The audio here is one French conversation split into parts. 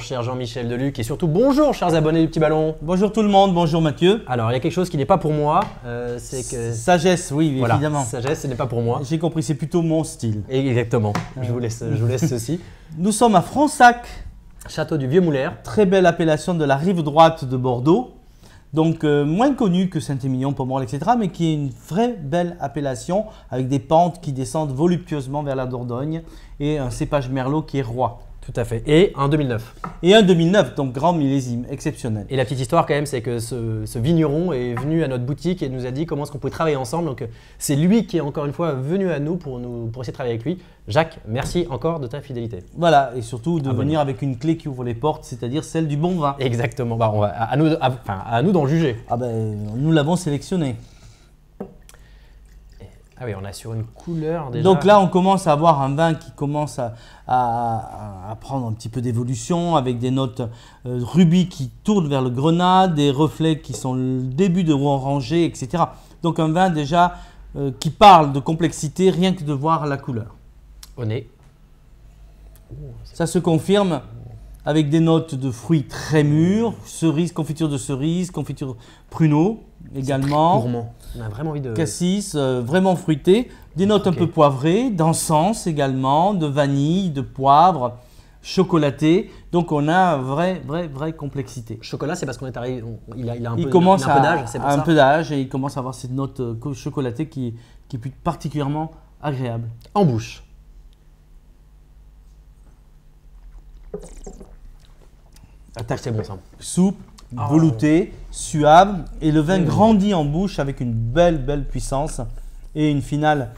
cher Jean-Michel Deluc et surtout bonjour chers abonnés du Petit Ballon. Bonjour tout le monde, bonjour Mathieu. Alors il y a quelque chose qui n'est pas pour moi, euh, c'est que Sagesse, oui, voilà, évidemment. sagesse, ce n'est pas pour moi. J'ai compris, c'est plutôt mon style. Exactement. Je vous laisse, je vous laisse ceci. Nous sommes à Fronsac, Château du Vieux Moulaire. très belle appellation de la rive droite de Bordeaux. Donc euh, moins connue que Saint-Émilion, Pomerol, etc. Mais qui est une vraie belle appellation avec des pentes qui descendent voluptueusement vers la Dordogne et un cépage merlot qui est roi. Tout à fait. Et en 2009. Et un 2009, donc grand millésime, exceptionnel. Et la petite histoire quand même, c'est que ce, ce vigneron est venu à notre boutique et nous a dit comment est-ce qu'on pouvait travailler ensemble. Donc c'est lui qui est encore une fois venu à nous pour, nous, pour essayer de travailler avec lui. Jacques, merci encore de ta fidélité. Voilà, et surtout de venir avec une clé qui ouvre les portes, c'est-à-dire celle du bon vin. Exactement. Bah, on va, à, à nous, à nous d'en juger. Ah ben, nous l'avons sélectionné. Ah oui, on a sur une couleur déjà. Donc là, on commence à avoir un vin qui commence à, à- à prendre un petit peu d'évolution avec des notes euh, rubis qui tournent vers le grenat, des reflets qui sont le début de orangé, etc. Donc un vin déjà euh, qui parle de complexité rien que de voir la couleur. au nez. Ça se confirme avec des notes de fruits très mûrs, cerise, confiture de cerise, confiture pruneau également. Gourmand. On a vraiment envie de. cassis, euh, vraiment fruité, des notes un peu poivrées, d'encens également, de vanille, de poivre, chocolaté. Donc on a vraie, vraie, vraie complexité. Chocolat, c'est parce qu'on est arrivé. on- il, a, il a un il peu, commence il a un peu d'âge, c'est un ça. peu d'âge et il commence à avoir cette note euh, co- chocolatée qui, qui est particulièrement agréable. En bouche. Attaque, c'est bon ça. Soupe, Ah. velouté, suave et le vin grandit en bouche avec une belle, belle puissance et une finale.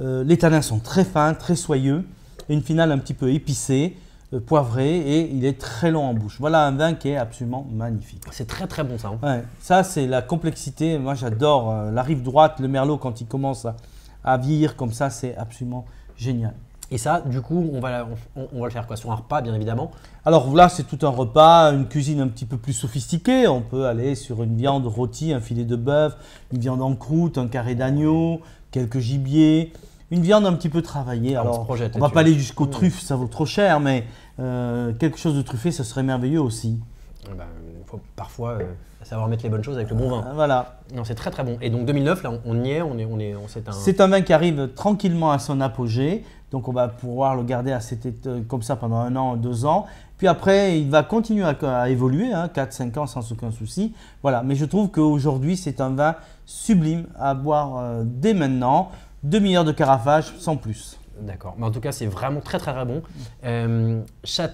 euh, les tanins sont très fins, très soyeux et une finale un petit peu épicée, euh, poivrée et il est très long en bouche. Voilà un vin qui est absolument magnifique. C'est très très bon ça. hein. Ouais, ça c'est la complexité. Moi j'adore euh, la rive droite, le merlot quand il commence à, à vieillir comme ça, c'est absolument génial. Et ça, du coup, on va, on, on va le faire quoi? Sur un repas, bien évidemment. Alors là, c'est tout un repas, une cuisine un petit peu plus sophistiquée. On peut aller sur une viande rôtie, un filet de bœuf, une viande en croûte, un carré d'agneau, quelques gibiers, une viande un petit peu travaillée. On projette on va pas aller jusqu'aux Mmh. truffes, ça vaut trop cher, mais euh, quelque chose de truffé, ça serait merveilleux aussi. Il faut parfois euh, savoir mettre les bonnes choses avec le bon vin. Euh, Voilà. Non, c'est très très bon. Et donc 2009, là, on, on y est, on est, on est, on c'est un. C'est un vin qui arrive tranquillement à son apogée, donc on va pouvoir le garder à cet état- comme ça pendant un an, deux ans. Puis après, il va continuer à, à évoluer, hein, 4-5 ans sans aucun souci. Voilà, mais je trouve qu'aujourd'hui, c'est un vin sublime à boire euh, dès maintenant. Demi-heure de carafage sans plus. D'accord. Mais en tout cas, c'est vraiment très très très bon. Euh,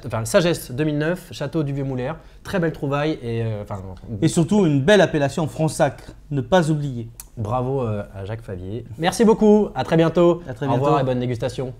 enfin, Sagesse 2009, Château du Vieux Moulaire, très belle trouvaille et euh, enfin, Et surtout, une belle appellation Fronsac, ne pas oublier. bravo euh, à Jacques Favier. Merci beaucoup. À très bientôt. À très Au revoir bientôt. et bonne dégustation.